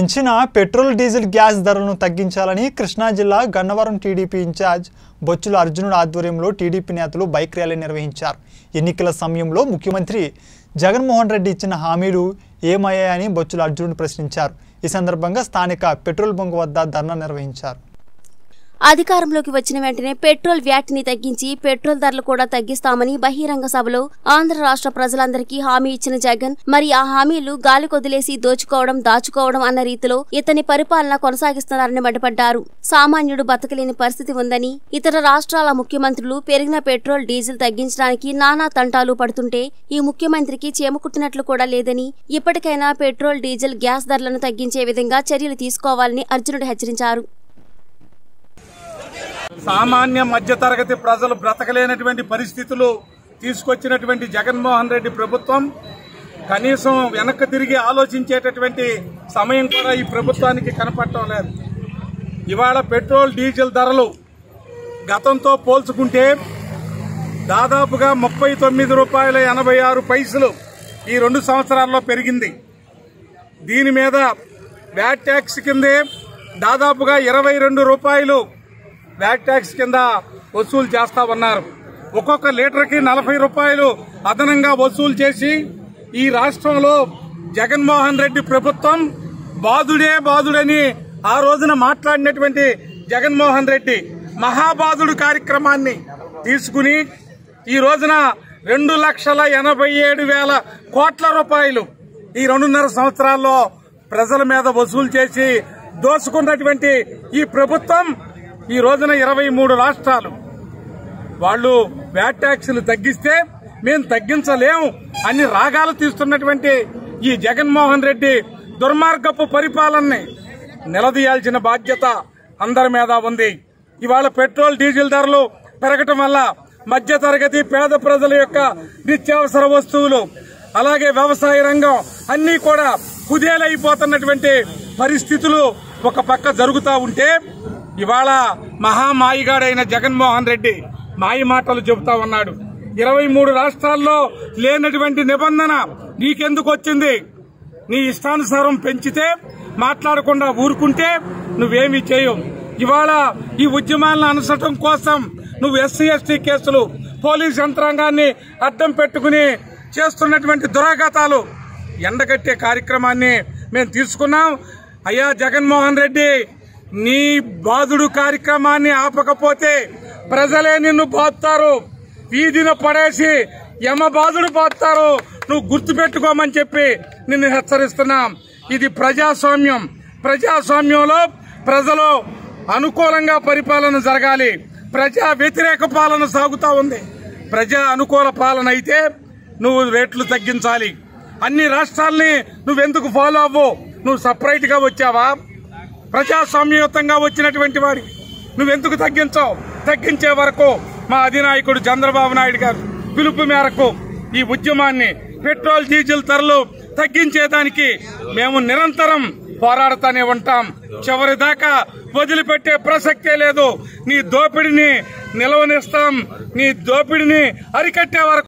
పెంచిన petrol diesel gas ధరలను తగ్గించాలని కృష్ణా జిల్లా గన్నవరం టీడీపీ ఇన్ఛార్జ్ బొచ్చుల అర్జునుడు ఆధ్వర్యంలో టీడీపీ నేతలు బైక్ ర్యాలీ నిర్వహించారు. ఎన్నికల సమయంలో ముఖ్యమంత్రి జగన్మోహన్ రెడ్డి ఇచ్చిన హామీలు ఏమయ్యాయని బొచ్చుల అర్జునుడు ప్రశ్నించారు. ఈ సందర్భంగా స్థానిక పెట్రోల్ బంక్ వద్ద ధర్నా నిర్వహించారు. అధికారంలోకి వచ్చిన వెంటనే పెట్రోల్ వ్యాట్ని తగ్గించి పెట్రోల్ ధరలు కూడా తగ్గిస్తామని బహిరంగ సభలో ఆంధ్ర రాష్ట్ర ప్రజలందరికీ హామీ ఇచ్చిన జగన్. మరి ఆ హామీలు గాలి కొదిలేసి దోచుకోవడం దాచుకోవడం అన్న రీతిలో ఇతని పరిపాలన కొనసాగిస్తున్నారని మండిపడ్డారు. సామాన్యుడు బతకలేని పరిస్థితి ఉందని ఇతర రాష్ట్రాల ముఖ్యమంత్రులు పెరిగిన పెట్రోల్ డీజిల్ తగ్గించడానికి నానా తంటాలు పడుతుంటే ఈ ముఖ్యమంత్రికి చేమకుట్టినట్లు కూడా లేదని ఇప్పటికైనా పెట్రోల్ డీజిల్ గ్యాస్ ధరలను తగ్గించే విధంగా చర్యలు తీసుకోవాలని అర్జునుడు హెచ్చరించారు. సామాన్య మధ్యతరగతి ప్రజలు బ్రతకలేనటువంటి పరిస్థితులు తీసుకొచ్చినటువంటి జగన్మోహన్ రెడ్డి ప్రభుత్వం కనీసం వెనక్కి తిరిగి ఆలోచించేటటువంటి సమయం కూడా ఈ ప్రభుత్వానికి కనపడటం లేదు. ఇవాళ పెట్రోల్ డీజిల్ ధరలు గతంతో పోల్చుకుంటే దాదాపుగా ముప్పై తొమ్మిది రూపాయల ఎనభై ఆరు పైసలు ఈ రెండు సంవత్సరాల్లో పెరిగింది. దీని మీద వ్యాట్ ట్యాక్స్ కిందే దాదాపుగా ఇరవై రెండు రూపాయలు వ్యాట్ ట్యాక్స్ కింద వసూలు చేస్తా ఉన్నారు ఒక్కొక్క లీటర్కి నలభై రూపాయలు అదనంగా వసూలు చేసి ఈ రాష్ట్రంలో జగన్మోహన్ రెడ్డి ప్రభుత్వం బాధుడే బాధుడని ఆ రోజున మాట్లాడినటువంటి జగన్మోహన్ రెడ్డి మహాబాధుడు కార్యక్రమాన్ని తీసుకుని ఈ రోజున రెండు లక్షల ఎనభై ఏడు వేల కోట్ల రూపాయలు ఈ రెండున్నర సంవత్సరాల్లో ప్రజల మీద వసూలు చేసి దోసుకున్నటువంటి ఈ ప్రభుత్వం ఈ రోజున ఇరవై మూడు రాష్ట్రాలు వాళ్ళు వ్యాట్ ట్యాక్సులు తగ్గిస్తే మేము తగ్గించలేము అని రాగాలు తీస్తున్నటువంటి ఈ జగన్మోహన్ రెడ్డి దుర్మార్గపు పరిపాలనని నిలదీయాల్సిన బాధ్యత అందరి మీద ఉంది. ఇవాళ పెట్రోల్ డీజిల్ ధరలు పెరగటం వల్ల మధ్యతరగతి పేద ప్రజల యొక్క నిత్యావసర వస్తువులు అలాగే వ్యవసాయ రంగం అన్నీ కూడా కుదేలైపోతున్నటువంటి పరిస్థితులు ఒక పక్క జరుగుతూ ఉంటే ఇవాళ మహామాయిగాడైన జగన్మోహన్ రెడ్డి మాయ మాటలు చెబుతా ఉన్నాడు. ఇరవై మూడు రాష్ట్రాల్లో లేనటువంటి నిబంధన నీకెందుకు వచ్చింది? నీ ఇష్టానుసారం పెంచితే మాట్లాడకుండా ఊరుకుంటే నువ్వేమీ చేయవు. ఇవాళ ఈ ఉద్యమాలను అనుసరటం కోసం నువ్వు ఎస్సీ ఎస్టీ కేసులు పోలీస్ యంత్రాంగాన్ని అడ్డం పెట్టుకుని చేస్తున్నటువంటి దురాఘాతాలు ఎండగట్టే కార్యక్రమాన్ని మేము తీసుకున్నాం. అయ్యా జగన్మోహన్ రెడ్డి నీ బాధుడు కార్యక్రమాన్ని ఆపకపోతే ప్రజలే నిన్ను బాదుతారు. వీధిన పడేసి యమ బాధుడు బాదుతారు. నువ్వు గుర్తుపెట్టుకోమని చెప్పి నిన్ను హెచ్చరిస్తున్నాం. ఇది ప్రజాస్వామ్యం. ప్రజాస్వామ్యంలో ప్రజలు అనుకూలంగా పరిపాలన జరగాలి. ప్రజా వ్యతిరేక పాలన సాగుతా ఉంది. ప్రజా అనుకూల పాలన అయితే నువ్వు రేట్లు తగ్గించాలి. అన్ని రాష్ట్రాల్ని నువ్వెందుకు ఫాలో అవ్వు? నువ్వు సపరేట్గా వచ్చావా? ప్రజాస్వామ్యయుతంగా వచ్చినటువంటి వాడి. నువ్వెందుకు తగ్గించావు? తగ్గించే వరకు మా అధినాయకుడు చంద్రబాబు నాయుడు గారు పిలుపు మేరకు ఈ ఉద్యమాన్ని పెట్రోల్ డీజిల్ ధరలు తగ్గించేదానికి మేము నిరంతరం పోరాడుతూనే ఉంటాం. చివరి దాకా వదిలిపెట్టే ప్రసక్తే లేదు. నీ దోపిడిని నిలవనిస్తాం. నీ దోపిడిని అరికట్టే వరకు